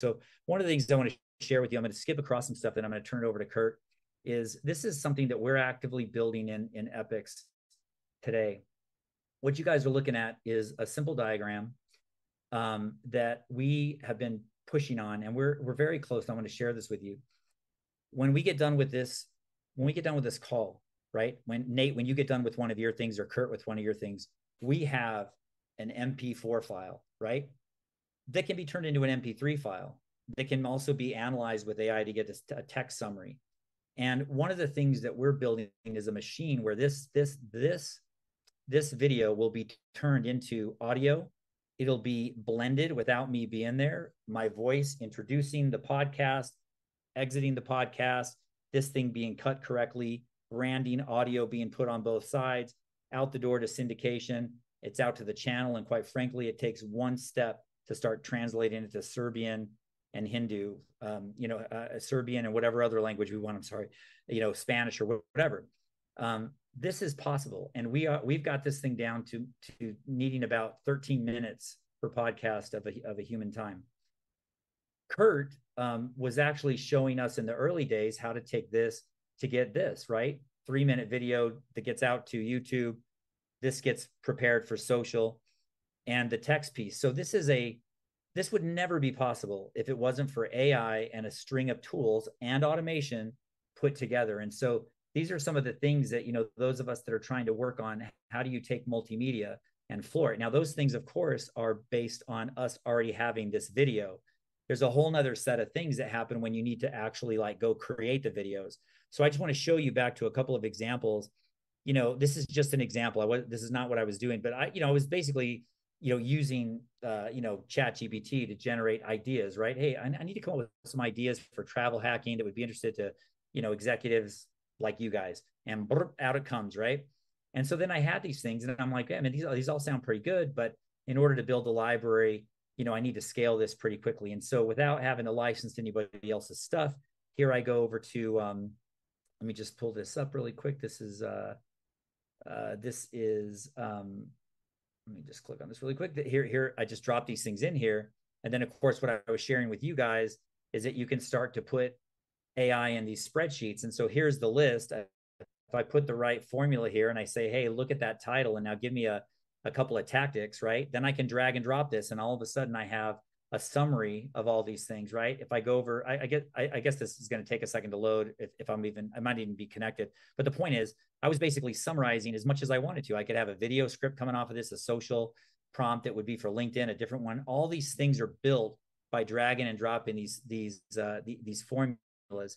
So one of the things I want to share with you, I'm going to skip across some stuff, then I'm going to turn it over to Kurt. Is this is something that we're actively building in in EPX today. What you guys are looking at is a simple diagram um, that we have been pushing on, and we're we're very close. I want to share this with you. When we get done with this, when we get done with this call, right? When Nate, when you get done with one of your things, or Kurt with one of your things, we have an MP4 file, right? That can be turned into an MP3 file. That can also be analyzed with AI to get a text summary. And one of the things that we're building is a machine where this this this this video will be turned into audio It'll be blended without me being there. My voice introducing the podcast, exiting the podcast, this thing being cut correctly, branding, audio being put on both sides, out the door to syndication. It's out to the channel. And quite frankly, it takes one step to start translating it to Serbian and Hindu, um, you know, uh, Serbian and whatever other language we want. I'm sorry, you know, Spanish or whatever. Um, this is possible and we are we've got this thing down to to needing about 13 minutes per podcast of a, of a human time kurt um, was actually showing us in the early days how to take this to get this right three minute video that gets out to youtube this gets prepared for social and the text piece. So this is a this would never be possible if it wasn't for ai and a string of tools and automation put together. And so these are some of the things that you know those of us that are trying to work on how do you take multimedia and floor it. Now those things of course are based on us already having this video. There's a whole nother set of things that happen when you need to actually like go create the videos. So i just want to show you back to a couple of examples. You know this is just an example. I was this is not what i was doing but i you know i was basically you know using uh, you know ChatGPT to generate ideas right hey I, I need to come up with some ideas for travel hacking that would be interested to you know executives like you guys, and brr, out it comes, right? And so then I had these things, and I'm like, I mean, these these all sound pretty good, but in order to build a library, you know, I need to scale this pretty quickly. And so without having to license anybody else's stuff, here I go over to. Um, let me just pull this up really quick. This is uh, uh, this is um, let me just click on this really quick. Here, here, I just dropped these things in here. And then, of course, what I was sharing with you guys is that you can start to put AI in these spreadsheets. And so here's the list. If I put the right formula here and I say, hey, look at that title and now give me a, a couple of tactics, right? Then I can drag and drop this. And all of a sudden I have a summary of all these things, right? If I go over, I, I get, I, I, guess this is going to take a second to load if, if I'm even, I might even be connected. But the point is, I was basically summarizing as much as I wanted to. I could have a video script coming off of this, a social prompt that would be for LinkedIn, a different one. All these things are built by dragging and dropping these these uh, the, these formulas formulas